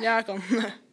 Ja, kan.